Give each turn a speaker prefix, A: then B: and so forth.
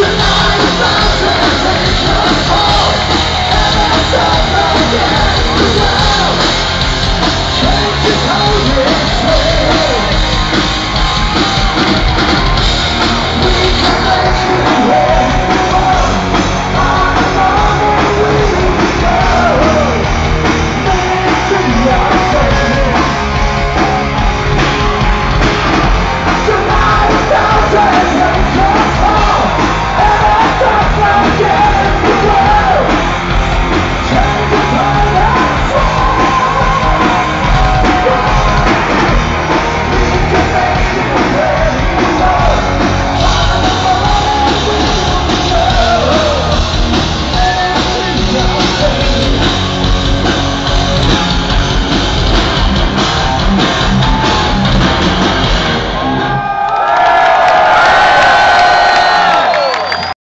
A: tonight